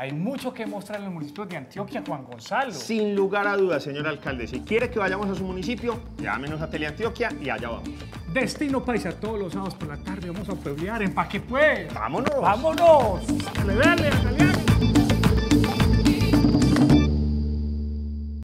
Hay mucho que mostrar en los municipios de Antioquia, Juan Gonzalo. Sin lugar a dudas, señor alcalde. Si quiere que vayamos a su municipio, llámenos a Teleantioquia y allá vamos. Destino Paisa, todos los sábados por la tarde vamos a pueblear en Paque pues. ¡Vámonos! ¡Vámonos!